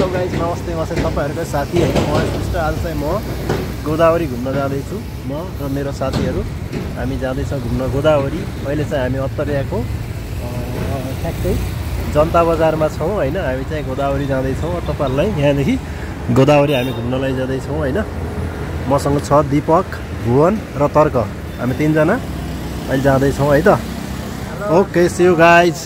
Hello guys नमस्ते म चाहिँ तपाईँहरूकै साथी होइन म आज चाहिँ म गोदावरी घुम्न जाँदैछु। म र मेरो साथीहरू हामी जाँदैछौँ घुम्न गोदावरी। अहिले चाहिँ हामी अत्तरियाको ठ्याक्कै जनता बजारमा छौँ होइन। हामी चाहिँ गोदावरी जाँदैछौँ तपाईँहरूलाई यहाँदेखि गोदावरी हामी घुम्न लैजाँदैछौँ होइन। मसँग छ दिपक भुवन र तर्क। हामी तिनजना अहिले जाँदैछौँ है त? ओके सियु गाइज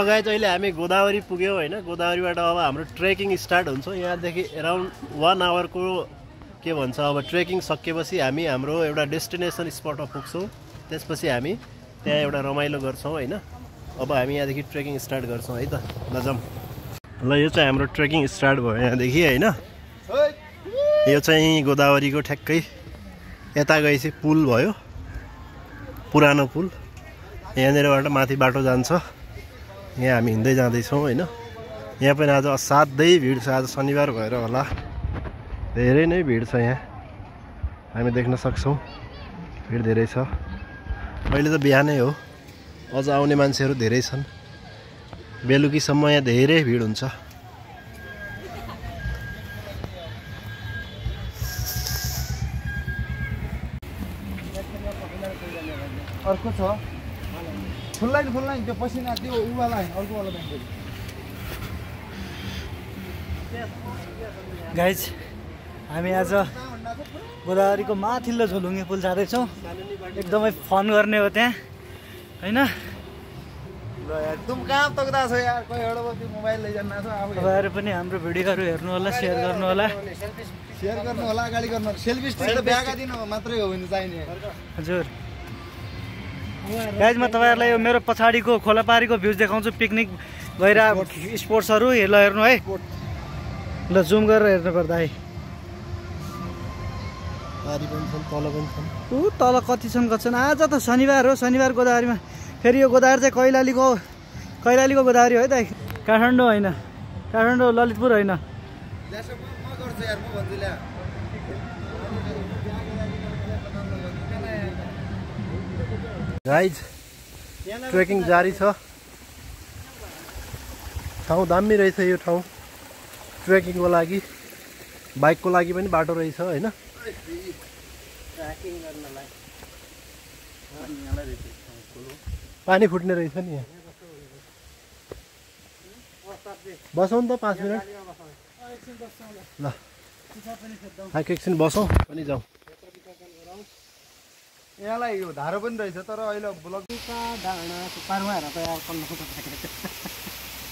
ल गाइज अहिले हामी गोदावरी पुग्यौँ होइन। गोदावरीबाट अब हाम्रो ट्रेकिङ स्टार्ट हुन्छ। यहाँदेखि एराउन्ड वान आवरको के भन्छ अब ट्रेकिङ सकिएपछि हामी हाम्रो एउटा डेस्टिनेसन स्पटमा पुग्छौँ। त्यसपछि हामी त्यहाँ एउटा रमाइलो गर्छौँ होइन। अब हामी यहाँदेखि ट्रेकिङ स्टार्ट गर्छौँ है त। ल जाउँ ल यो चाहिँ हाम्रो ट्रेकिङ स्टार्ट भयो यहाँदेखि होइन। यो चाहिँ गोदावरीको ठ्याक्कै यता गएपछि पुल भयो। पुरानो पुल। यहाँनिरबाट माथि बाटो जान्छ। यहाँ हामी हिँड्दै जाँदैछौँ होइन। यहाँ पनि आज असाध्यै भिड छ आज शनिबार भएर होला। धेरै नै भिड छ यहाँ। हामी देख्न सक्छौँ। भिड धेरै छ। अहिले त बिहानै हो। अझ आउने मान्छेहरू धेरै छन्। बेलुकीसम्म यहाँ धेरै भिड हुन्छ। अर्को छ। फुल्लाइन फुल्लाइन त्यो पसिना त्यो उवाला होइन अर्को वाला ब्याङ्क गाइज हामी आज गोदावरीको माथिल्लो झोलुङ्गे पुल जाँदैछौँ। एकदमै फन गर्ने हो त्यहाँ होइन? तपाईँहरू पनि हाम्रो भिडियोहरू हेर्नु होला सेयर गर्नु होला। सेयर गर्नु होला अगाडि गर्नु सेल्फी स्टिक त बिहाका दिन मात्रै हो भने चाहिने। हजुर। गाइज म तपाईँहरूलाई यो मेरो पछाडिको खोलापारीको भ्युज देखाउँछु। पिकनिक भइरहेको स्पोर्ट्सहरू ल हेर्नु है। ल जुम गरेर हेर्नु पर्दा है। ऊ तल कति छन् कति छन्? आज त शनिबार हो शनिबार गोदावरीमा। फेरि यो गोदावरी चाहिँ कैलालीको कैलालीको गोदावरी हो है त काठमाडौँ होइन। काठमाडौँ ललितपुर होइन। गाइज ट्रेकिङ जारी छ। ठाउँ दामी रहेछ यो ठाउँ। ट्रेकिङको लागि बाइकको लागि पनि बाटो रहेछ होइन? पानी फुट्ने रहेछ नि यहाँ। बसौँ त पाँच मिनट। ल। एकछिन बसौँ अनि जाउँ। यहाँलाई यो धारो पनि रहेछ तर अहिले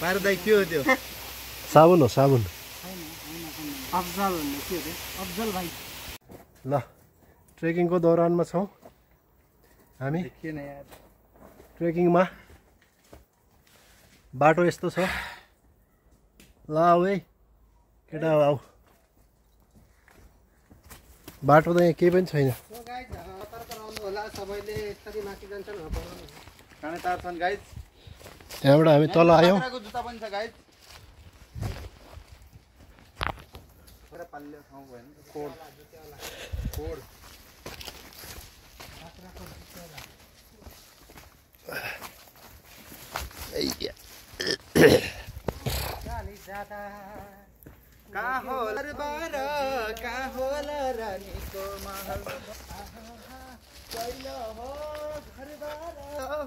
पारो दाइ के हो त्यो? साबुन हो साबुन। अफजल भन्ने के हो अफजल भाइ। ल ट्रेकिङको दौरानमा छौँ। हामी ट्रेकिङमा बाटो यस्तो छ। ल आऊ है। केटा आऊ। बाटो त यहाँ केही पनि छैन। खाने तार छन् गाइज त्यहाँबाट हामी तल आयौँ। जुत्ता पनि छ गाइज पाल्यो ठाउँ भयो कहाँ होला रे बार कहाँ होला रानीको महल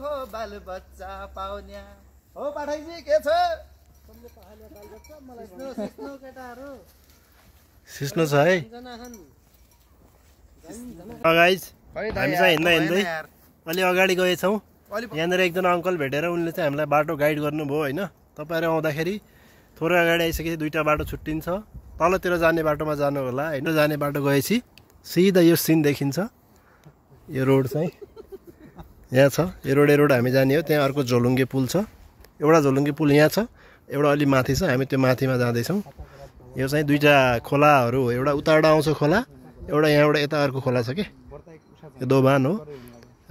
हो बाल बच्चा पाउन्या हो पाठाइजी के छ? सिस्नो छ है। गाइज हामी चाहिँ हिँड्दा हिँड्दै अलि अगाडि गएछौँ। यहाँनिर एकजना अङ्कल भेटेर उनले चाहिँ हामीलाई बाटो गाइड गर्नुभयो होइन? तपाईँहरू आउँदाखेरि थोरै अगाडि आइसकेपछि दुईवटा बाटो छुट्टिन्छ। तलतिर जाने बाटोमा जानु होला होइन? जाने बाटो गएपछि सिधा यो सिन देखिन्छ। यो रोड चाहिँ यहाँ छ। यो रोड रोड हामी जाने हो। त्यहाँ अर्को झोलुङ्गे पुल छ। एउटा झोलुङ्गे पुल यहाँ छ। एउटा अलि माथि छ। हामी त्यो माथिमा जाँदैछौँ। यो चाहिँ दुईवटा खोलाहरू हो। एउटा उताबाट आउँछ खोला। एउटा यहाँबाट यता अर्को खोला छ कि? यो दोभान हो।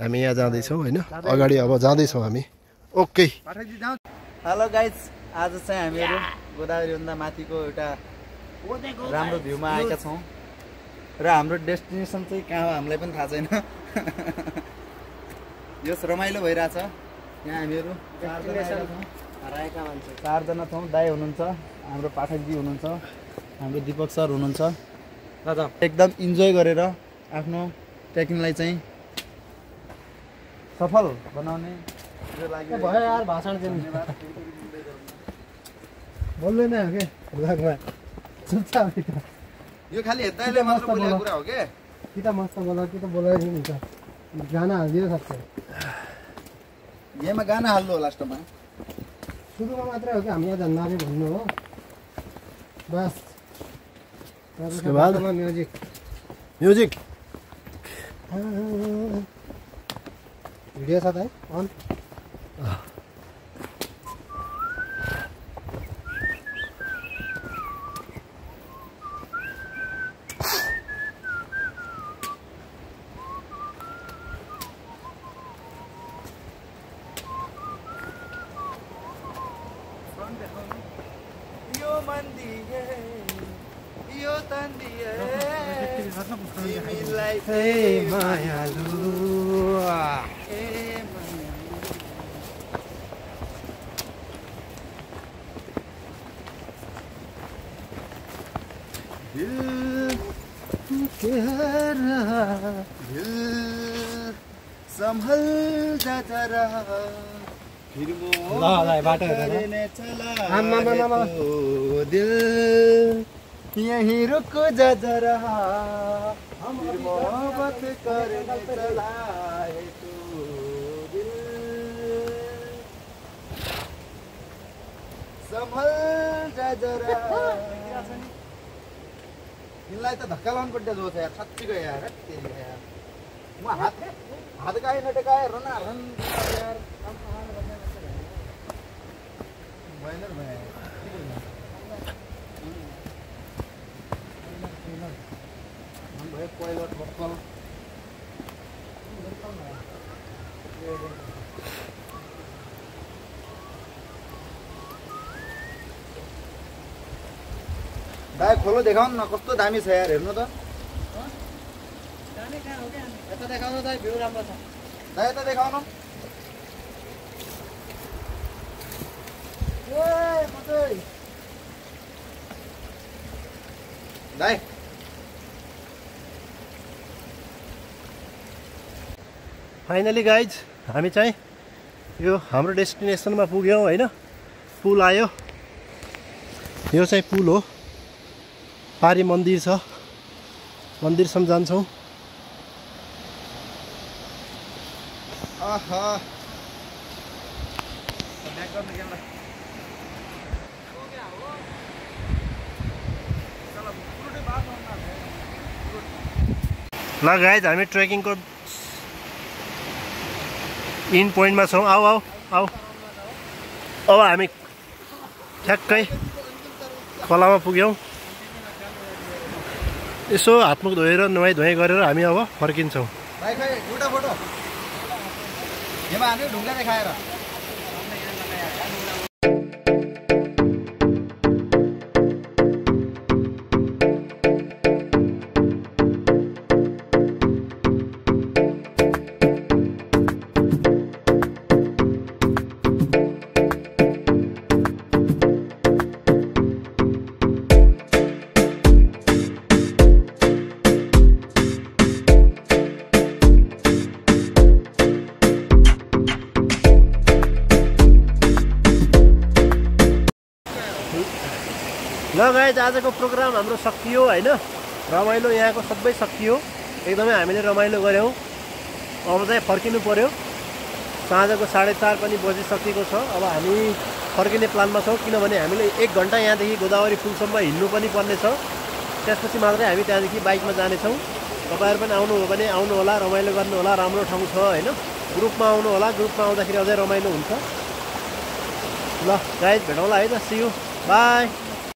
हामी यहाँ जाँदैछौँ होइन? अगाडि अब जाँदैछौँ हामी। ओके। हेलो गाइज आज चाहिँ हामीहरू गोदावरीभन्दा माथिको एउटा राम्रो भ्यूमा आएका छौँ। र हाम्रो डेस्टिनेसन चाहिँ कहाँ हामीलाई पनि थाहा छैन। यो रमाइलो भइरहेछ। यहाँ हामीहरू चारजना छौँ। चारजना छौँ दाई हुनुहुन्छ हाम्रो पाठकजी हुनुहुन्छ हाम्रो दिपक सर हुनुहुन्छ। एकदम इन्जोय गरेर आफ्नो ट्रेकिङलाई चाहिँ सफल बनाउने भयो यार भाषण दिनु। बोल्दैन के? भुलाकमा चुपचाप। यो खालि हेर्दाले मात्र बोलेको बोल। कुरा हो के? कि त मस्त बोला कि त बोलाएको नि त गाना हालिदियो सक्छ यहीँमा गाना हाल्नु हो लास्टमा सुरुमा मात्रै हो कि हामी यहाँ झन्डाले भन्नु हो. बस? म्युजिक म्युजिक भिडियो छ त है अन यो मन्दिए यो तन्दिए तिमीलाई मायालु ए मायालु। दिल दिल सम्भल जा जरा फिर ल, ल, यहीं रुक जा जरा। फिर मोहब्बत करने चला है तो दिल। सम्भल जा जरा। तिमीलाई त धक्का लाउनु पर्छ जो छ यार? साँच्चीको त्यही यार म हात हात नटेकाए यार भएन र भाइ दाइ खोलो देखाउनु न कस्तो दामी छ यार हेर्नु त। यता देखाउनु त भ्यू राम्रो छ। दाइ यता देखाउनु। दाइ फाइनली गाइज हामी चाहिँ यो हाम्रो डेस्टिनेसनमा पुग्यौँ होइन पुल आयो यो चाहिँ पुल हो पारी मन्दिर छ मन्दिरसम्म जान्छौँ आहा ल गाइज हामी ट्रेकिङको इन पोइन्टमा छौँ। आऊ आऊ आऊ। अब हामी ठ्याक्कै खोलामा पुग्यौँ। यसो हातमुख धोएर नुहाइ धुवाइ गरेर हामी अब फर्किन्छौँ। गाइज आजको प्रोग्राम हाम्रो सकियो होइन? रमाइलो यहाँको सबै सकियो। एकदमै हामीले रमाइलो गऱ्यौँ। अब चाहिँ फर्किनु पऱ्यो साँझको साढे चार पनि बजिसकेको छ। अब हामी फर्किने प्लानमा छौँ किनभने हामीले एक घन्टा यहाँदेखि गोदावरी पुलसम्म हिँड्नु पनि पर्ने छ त्यसपछि मात्रै हामी त्यहाँदेखि बाइकमा जानेछौँ। तपाईँहरू पनि आउनुभयो भने आउनु होला रमाइलो गर्नु होला राम्रो ठाउँ छ होइन? ग्रुपमा आउनु होला ग्रुपमा आउँदाखेरि अझै रमाइलो हुन्छ। ल गाइज भेटौँला है त सियु बाई